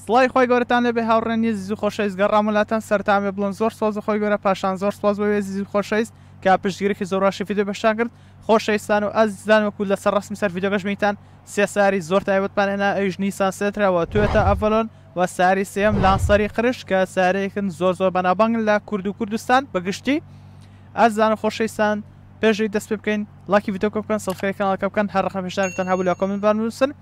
سڵاوی خوای گەورەتان لێبێ هاوڕێیان یەزیزو خۆشەویست گەڕام ولاتان سەرتان بێ بڵند زۆر سۆز خوی گەورە پاشان زۆر سپاس بۆ یەزیزو خۆشەویست کە پشتگیریکی زۆر باشی فیدیو پێشتان کرد خۆشەویستان و ئازیزان وەکو لەسەر ڕەسمی سەر فیدیوکەش بینیتان سێ سەیاری زۆر تایبەتمان هێنا ئەویش نیسان سێترا وە تویۆتا ئەڤەلۆن وە سەیاری سێیەم لانسەری قرش کە سەیارەیەکن زۆر زۆر بەناوبانگن لە کوردو کوردستان بەگشتی ئازیزان و خۆشەویستان پێش ئەوی دەست پێبکەین ڵایکی فیدیوکە بکەن سەبسکرایبی کەناڵەکە بکەن هەر ڕەخنە پێشنیارێکتان هەبوو لە کۆمێنت بارم بنوسن.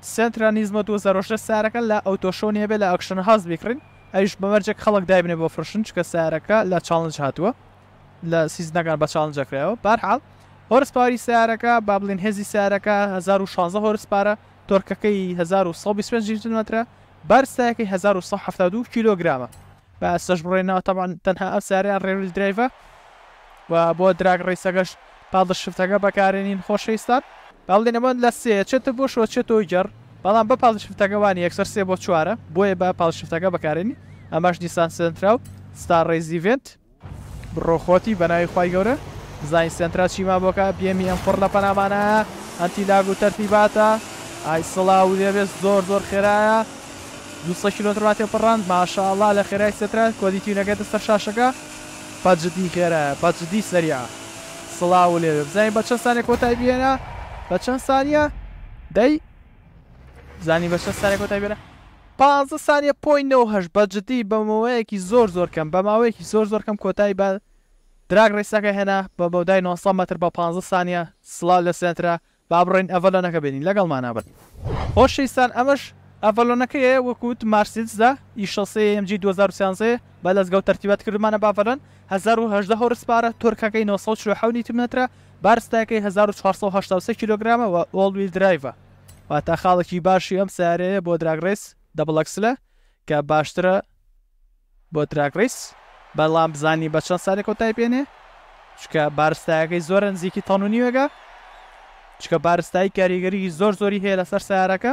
سنترا نیز مە دوو هەزار و هەژدە سەیارەکە لە ئەوتۆ شۆ نیەبێت لە ئۆکشن هاوس بیکڕین ئەویش بە مەرجێک خەڵک دایبنێ بۆ فرۆشتن چونکە سەیارەکە لە چاڵنج هاتووە لە سیزنەکان بە چاڵنجە کرایەوە بارحاڵ هۆرس پاوەری سەیارەکە با بڵین هێزی سەیارەکە 1016 هۆرس پارە تۆرکەکەی 1125 نیوتن مەترە بار سایەکەی 1172 کیلۆگرامە. با ئێستاش بڕۆینەوە تەبعەن تەنها ئەم سیارەیان ڕێویل درایڤە و بۆ دراگ ڕەیسەکەش پادڵ شفتەکە بەکارێنین خۆشەویستان با بڵێین ئەمە لە سێیە چێتە بۆ شەوە چێتەوە گەڕ بەڵام بە پادڵ شفتەکە وا نییە یەکسەر سێ بۆ چوارە بۆیە با پادڵ شفتەکە بەکارێنین ئەمەش نیسان سێنترا و ستار ڕەیس ئیڤێنت بڕۆ خۆتی بەناوی خوای گەورە زاین سێنترا چیما بۆکە بێمی ئەم قوڕ لە پەنامانە ئەنتی لاگ و تەرتی باتە ئای سڵاو لێبێ زۆر زۆر خێرایە دوسە کیلۆتر واتێ پڕاند ماشاءاللە لە خێرای سێترا کۆدی تیونەکەتە سەر شاشەکە بەجدی خێرایە بەجدی سەریعە سڵاو لێبێ بزانین بە چەند سانیە کۆتای بهێنە بە چەند سانیە دەی زانی بە چەند سانیە کۆتای بێنە؟ پازدە سانیە پۆی نۆ هەشت بە جدی بە مەوەیەکی زۆر زۆر کەم بە ماوەیەکی زۆر زۆر کەم کۆتای بە دراگ ڕیسەکە هێنا بە مەودای نۆ سەد مەتر بە پازدە سانیە سڵاو لە سێنترا با بڕۆین ئەڤەلۆنەکە بینین لەگەڵمانە بن خۆشەویستان ئەمەش ئەڤەلۆنەکەیە وەک وت مارسیدزە ئی شەسەیە ئێم جی دوو هەزار و سیانزە بە لەزگەوە تەرتیبات کردمانە بافەلۆن هەزار و هەژدە هۆرس پارە تۆرکەکەی نۆ سەد و چل و حەوت نیوتن مەترە بار ستایەکەی هەزار و چوار سەد و هەشتا و سێ کیلۆگرامە و ئۆڵ ویل درایڤە، واتە خاڵێکی باشی ئەم سەیارەیە بۆ دراگ ڕەیس دەبڵ ئەکسلە کە باشترە بۆ دراگ ڕەیس، بەڵام بزانین بە چەند سانێ کۆتایی پێنێ چونکە بار ستایەکەی زۆرە نزیکی تەن و نیوێکە چونکە بار ستای کاریگەریی زۆر زۆری هەیە لەسەر سەیارەکە.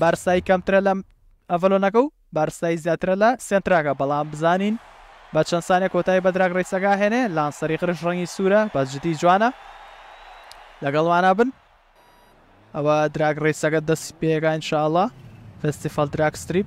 بارسای کەمترە لە ئەڤەلۆنەکە و بارسای زیاترە لە سێنتراکە، بەڵام بزانین بە چەند سانیە کۆتایی بە دراک ڕەیسەکە ئەهێنێ، لانسەری قرش ڕەنگی سوورە بەس جدی جوانە لەگەڵمانا بن. ئەوە دراک ڕەیسەکە دەستی پێکا ان شاء اللە فێستیڤاڵ دراک ستریپ.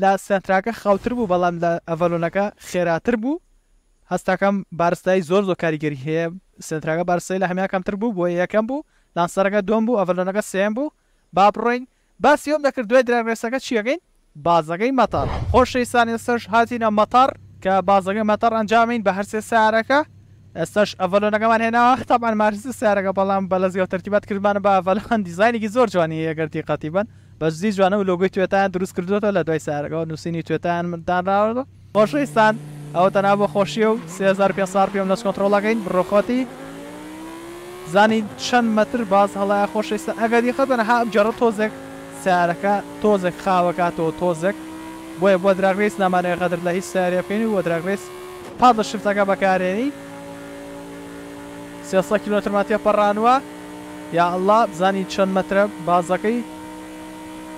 لە سێنتراکە خاوتر بوو بەڵام لە ئەڤەلۆنەکە خێراتر بوو هەستاکەم بارستای زۆر زۆر کاریگەری هەیە سێنتراکە بارستای لە هەموان کەمتر بوو بۆیە یەکەم بوو لانسەرەکە دووەم بوو ئەڤەلۆنەکە سێیەم بوو با بڕۆین باسی ئەوم دەکرد دوای دراگ ڕێسەکە چیەکەین بازەگەی مەتەڕ خۆشەویستان ئێستەش هاتینە مەتەڕ کە بازەگەی مەتەڕ ئەنجامین بە هەرسێ سەیارەکە. ئێستاش ئەڤەلۆنەکەمان هێناوە تەبعەن مارسیدس سیارەکە بەڵام بە لەزگەوە تەرکیبات کردمانە بە ئەڤەلۆن دیزاینێکی زۆر جوانی هەیە گەر دیقەتی بەن بەجدی جوانە و لۆگۆی توێتایان دروست کردۆتەوە لە دوای سیارەکەوە نوسینی توێتایان دانراوەتەوە خۆشەویستان ئەوە تەنها بۆ خۆشیە و سێ هەزار و پێنج سەد ئارپیێم لەچ کۆنتڕۆڵەکەین بڕۆ خۆتی زانی چەند مەتر باز هەڵەیە خۆشەویستان ئەگەر دیقەت بەن ها بگەڕە تۆزێک سیارەکە تۆزێک خاوەکاتەوە تۆزێک بۆیە بۆ دراگ ریس نامانەوێت غەدر لە هیچ سیارێ بکەین و بۆ دراگ ریس پابل شفتەکە بەکارێنی سێ سەد کیلۆمەترمان تێپەڕانوە یا اللە بزانی چەند مەترە بازەکەی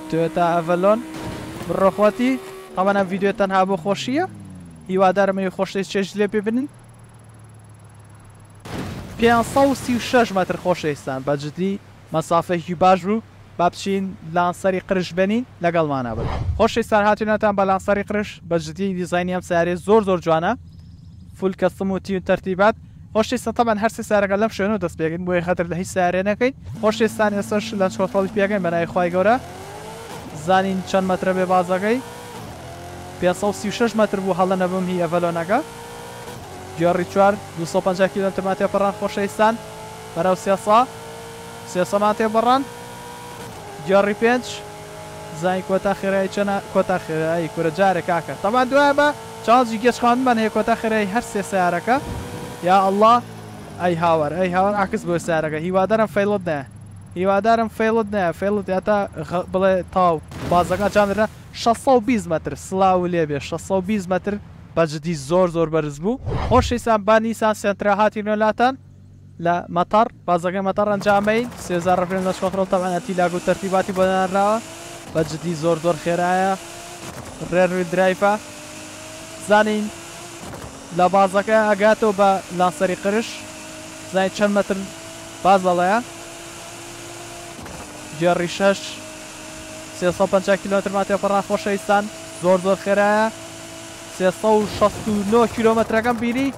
تۆیۆتا ئەڤەلۆن بڕۆ خۆتی. تابان ئەم ڤیدیۆیە تەنها بۆ خۆشیە هیوادارم ئەوی خۆشەویست چێژ لێ ببنن پێنج سەد و سی و شەش مەتر خۆشەویستان بەجدی مەسافەیەکی باش بوو با بچین لانسەری قرش بێنین لەگەڵمانە بن. خۆشەویستان هاتوینەتان بە لانسەری قرش بەجدی دیزاینی ئەم سەیارەیە زۆر زۆر جوانە فول کەستم و تیون تەرتیبات خۆشەویستان تەبەن هەر سێ سەیارەکە لەم شوێنەوە دەست پێکەین بۆیە هەدر لە هیچ سەیارەیە نەکەین خۆشەویستان ئێستاش لەنج کۆنتڕۆڵی پێکەین بەناوی خوای گەورە زانین چەند مەترە بێ بازەکەی پێنج سەد و سی و شەش مەتر بوو هەڵە نەبم هی ئەڤەلۆنەکە گێڕی چوار دوو سەد و پەنجا کیلۆمەترمان تێپەڕاند خۆشەویستان بەرەو سێسە سێسەمان تێپەڕاند گێڕی پێنج زانی کۆتا خێرایی چەنە کۆتا خێرایی کورە جارێ کاکە تەبان دوایە بە چاڵجی گێچ خواندمان هەیە کۆتا خێرایی هەر سێ سەیارەکە یا اللە ئەی هاوار ئەی هاوار عەکس بۆ سەیارەکە هیوادارم فەیڵت نەیە هیوادارم فەیڵت نەیە فەیڵت یا تا غ بڵێ تاو بازەکان چاندرا شەست سەد و بیست مەتر سڵاوو لێ بێ شەست سەد و بیست مەتر بەجدی زۆر زۆر بەرز بوو خۆشەیسان با نیسان سێنترا هاتینۆ لاتان. لە مەتەڕ، بازەکەی مەتەڕ ئەنجامەیل، سێزار رەفرێن لەش پەترۆڵ تەبعەن ئەتیلاگ و تەرتیباتی بۆ دانراوە، بە جدی زۆر زۆر خێرایە رێر ویل درایفە زانین لە بازەکە ئەگاتەوە بە لانسەری قرش زانین چەن مەتر بازەڵەیە جێ ری شەش سێ سەد و پەنجا کیلۆمەتر ما تێپەڕا خۆشەویستان زۆر زۆر خێرایە سێ سەد و شەست و نۆ کیلۆمەترەکەم بینی.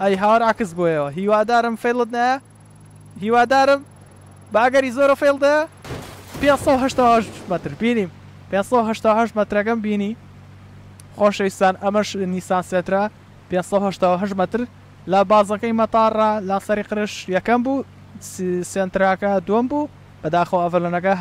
ئەی هاوار عەکس بۆیەوە هیوادارم فەیڵت نایە هیوادارم بە ئەگەری زۆرە فەیڵ دایە پێنج سەد و هەشتا و هەشت مەتر بینیم پێنج سەد و هەشتا و هەشت مەترەکەم بینی خۆشەویستان ئەمەش نیسان سێترا پێنج سەد و هەشتا و هەشت مەتر لە بازەکەی مەتاڕا لا سەری قرش یەکەم بوو سێنتراکە دووەم بوو بەداخەوە ئەڤەلۆنەکە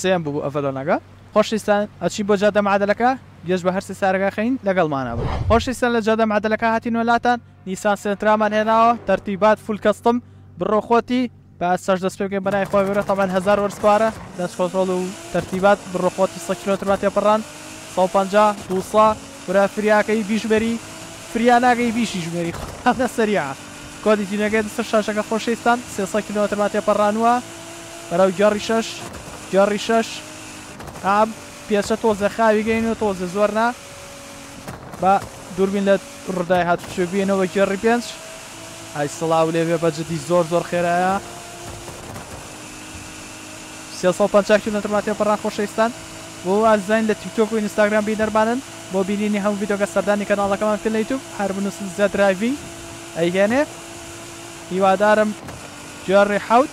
سێم بوو ئەڤەلۆنەکە خۆشویستان ئەچی بۆ جادە مەعەدەلەکە؟ گێژ بە هەر سێ سارەگا خەین لەگەڵمانە بن. خۆشویستان لە جادە مەعەدەلەکە هاتینوە لاتان نیسان سێنترامان هێناوە تەرتیبات فول کەستم بڕۆ خۆتی بە ئەستەش دەست پێ بکەین بە ناوی خوای گەورە تەبعەن هەزار وەرز پارە دەست کۆنترۆڵ و تەرتیبات بڕۆ خۆتی سە کیلۆمەترمان تێ پەڕاند سەد و پەنجا دوو سە کورە فریاکەی بیژمێری فریا ناگەی بیشیژمێری خودا لە سەریعە کۆدی جینەگە دە سەر شاشەکە خۆشەیستان سێ سە کیلۆمەترمان تێ پەڕانوە بەرەو گێڕی شەش گێڕی شەش ئام پێچە تۆزێ خاوی گەین و تۆزێ زۆر نا با دوربین لە ڕودای هاتوچۆ بینەوە گێڕی پێنج. ئای سڵاو لێبێ بە جدی زۆر زۆر خێرایە سێ سەد و پەنجا کیلۆمەترمان تێپەڕا خۆشەویستان بۆ وازداین لە تیک تۆک و ئینستاگرام بینەرمانن بۆ بینینی هەموو ڤیدیۆکە سەردانی کەناڵەکەمان بکەن لە یوتوب هەر بنووسن زێد درایڤینگ ئەیهێنێ هیوادارم گێڕی حەوت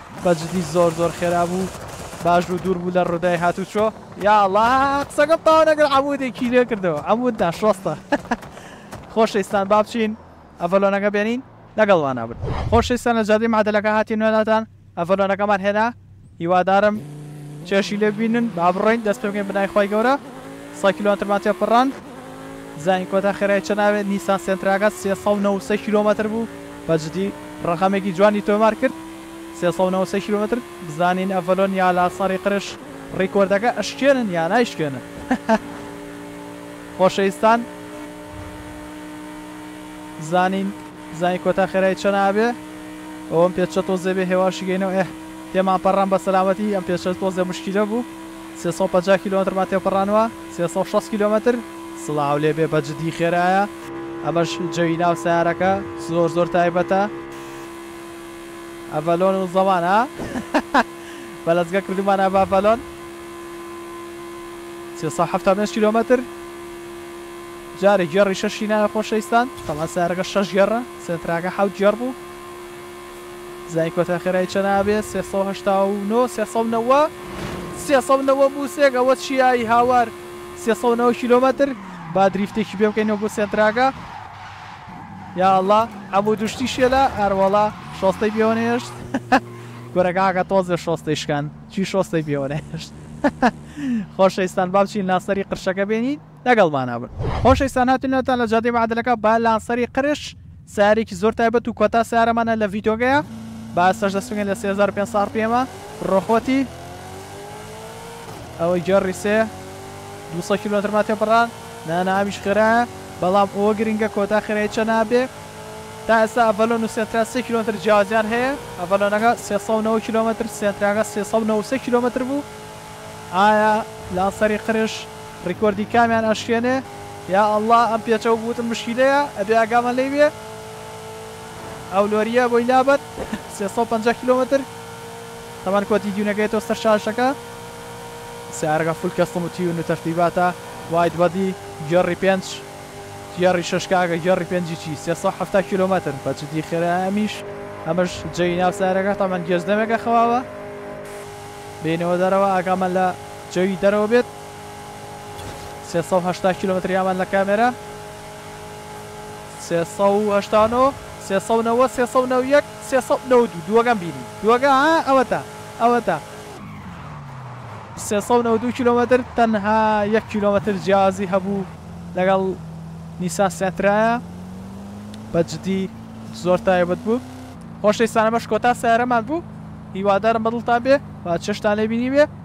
بە جدی زۆر زۆر خێرا بوو باش بوو دوور بوو لە ڕودای هاتوچۆ یا اللە قسەکەم تاو نەکرد عەمودی کی لێ کردەوە عەمود نا شۆستە خۆشەویستان با بچین ئەڤەلۆنەکە بێنین لەگەڵ وانا بن خۆشەویستان لە جادەی معەدەلەکە هاتین نۆناتان ئەڤەلۆنەکەمان هێنا هیوادارم چێژی لێ ببینن با بڕۆین دەست پێ بکەین بە ناوی خوای گەورە سەد کیلۆمەترمان تێپەڕاند زانین کۆتا خێرای چەند ناوێ نیسان سێنتراکە سێ سەد و نەوەد و سێ کیلۆمەتر بوو بەجدی ڕەقەمێکی جوانی تۆمار کرد سێ سەد و نەوەد و سێ کیلۆمەتر بزانین ئەڤەلۆن یا لاسەڕی قرش ڕیکۆردەکە ئەشکێنن یا نایشکێنن خۆشەویستان بزانین بزانین کۆتا خێرای چەند ئابێ ئەوەم پێچە تۆزێ بێ هێواشی گەینەوە ئێه تێمانپەڕام بە سەلامەتی ئەم پێچە تۆزێ مشکیلە بوو سێ سەد و پەنجا کیلۆمەترمان تێپەڕانوە سێ سەد و شەست کیلۆمەتر سڵاو لێبێ بە جدی خێرایە. ئەمەش جەوی ناو سەیارەکە زۆر زۆر تایبەتە ئەڤەلۆن و زەمان ها بەلەزگە کردومانە بە ئەڤەلۆن سێ سەد و حەفتا و پێنج کیلۆمەتر جارێ گێڕی شەشی نایە خۆشەویستان تەمان سەیارەکە شەش گێڕە سێنتراکە حەوت گێڕ بوو. زای کۆتا خێرای چەن ئابێ سێ سەد و هەشتا و نۆ سێ سەد و نەوە سێ سەد و نەوە موسێک ئەوە چیای هاوار سێ سەد و نەوە کیلۆمەتر با دریفتێکی پێ بکەین وەکو سێنتراکە یا ئەڵا عەبوو دوشتی شێلا ئەروەڵا شۆستەی پێوە نەهێشت کورە کاکە تۆزێ شۆستەی شکاند چی شۆستەی پێوە نەهێشت خۆشەویستان با بچین لاسەری قرشەکە بێنین. لەگەڵ مانا بن. خۆشەویستان هاتوینەتان لە جادەی معەدەلەکە با لانسەری قرش سەیارەیەکی زۆر تایبەت و کۆتا سەیارەمانە لە ڤیتۆگەیە با ئێستاش دەست بگەن لە سێ هەزار و پێنج سەد ئاڕپیئێمە ڕۆخۆتی ئەوە گێڕی سێ دوو سەد کیلۆمەتر ما تێپەڕان نانا ئەمیش خێرایە بەڵام ئەوە گرنگە کۆتا خێرای چەند نابێ تا ئێستا ئەڤەلۆن و سێنترا سێ کیلۆمەتر جیاوازیان هەیە ئەڤەلۆنەکە سێ سەد و نەوەد کیلۆمەتر سێنتراکە سێ سەد و نەوەد و سێ کیلۆمەتر بوو ئایا لانسەری قرش ڕیکۆردی کامیان ئەشکێنێ یا اللە ئەم پێچەو بوتم مشکیلەیە ئەبێ ئاگامان لێی بێ ئەو لۆریە بۆی لابەن سێ سەد و پەنجا کیلۆمەتر تەبان کۆتی دیونەگەیتەوە سەر شاشەکە سیارەکە فول کەستم و تیون و تەرتیباتە وایت بەدی گێڕی پێنج گێڕی شەش کاکە گێڕی پێنجی چی سێ سەد و حەفتا کیلۆمەتر بە جدی خێرە ئەمیش ئەمەش جێی ناو سیارەکە تەبان گێژ دەمێکە خەواوە بێینەوە دەرەوە ئاگامان لە جەوی دەرەوە بێت سێ سەد و هەشتا کیلۆمەتر یابان لە کامێرا سێ سەد و هەشتا و نۆ سێ سەد و نەوەد سێ سەد و نەوەد و یەک سێ سەد و نەوەد و دوو دووەگەم بینی دووەگە ها ئەوەتە ئەوەتە سێ سەد و نەوەد و دوو کیلۆمەتر تەنها یەک کیلۆمەتر جیاوازی هەبوو لەگەڵ نیسان سێنترایە بە جدی زۆر تایبەت بوو خۆشەویستان ئەمەش کۆتا سەیارەمان بوو هیوادارم بەدڵتان بێ و چێژتان لێ بینیبێ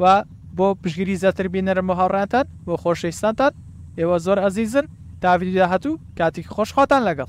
و بۆ پشگیری زیاتر بینەرم و هاوڕێیانتان و خۆشەویستانتان ئێوە زۆر ئەزیزن تا ڤیدیۆی داهاتوو کاتێکی خۆش خواتان لەگەڵ.